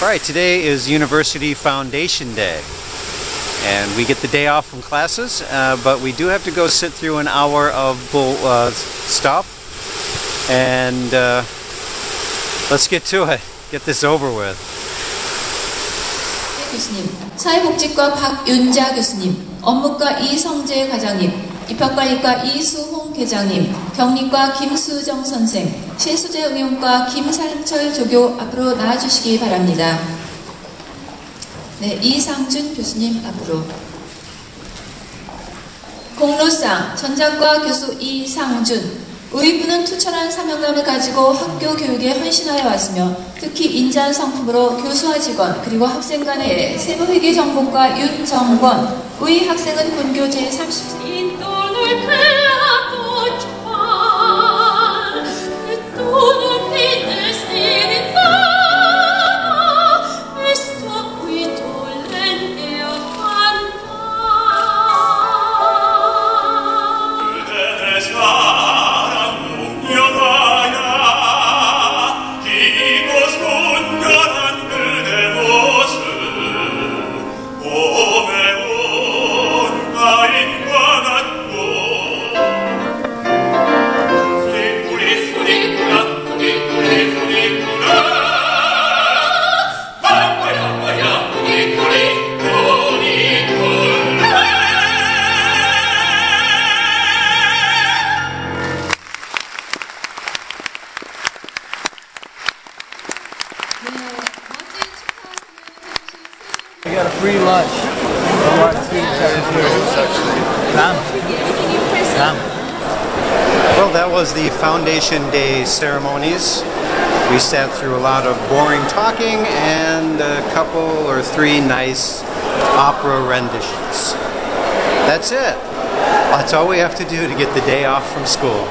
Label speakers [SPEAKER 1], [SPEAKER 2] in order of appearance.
[SPEAKER 1] All right, today is University Foundation Day. And we get the day off from classes, uh, but we do have to go sit through an hour of bull, uh, stuff. And uh, let's get to it. Get this over with.
[SPEAKER 2] 교수님, 사회복지과 박윤자 교수님, 업무과 이성재 과장님, 입학관리과 이수홍 계장님, 경리과 김수정 선생, 실수재 응용과 김상철 조교 앞으로 나와주시기 바랍니다. 네, 이상준 교수님 앞으로. 공로상 전작과 교수 이상준, 우리 부는 투철한 사명감을 가지고 학교 교육에 헌신하여 왔으며 특히 인자한 성품으로 교수와 직원 그리고 학생 간의 세무회계 전공과 윤정권 우리 학생은 본교 제30
[SPEAKER 3] 인돈
[SPEAKER 4] We got a free lunch. for our students that was here. Tom? Tom?
[SPEAKER 1] Well, that was the Foundation Day ceremonies. We sat through a lot of boring talking and a couple or three nice opera renditions. That's it. That's all we have to do to get the day off from school.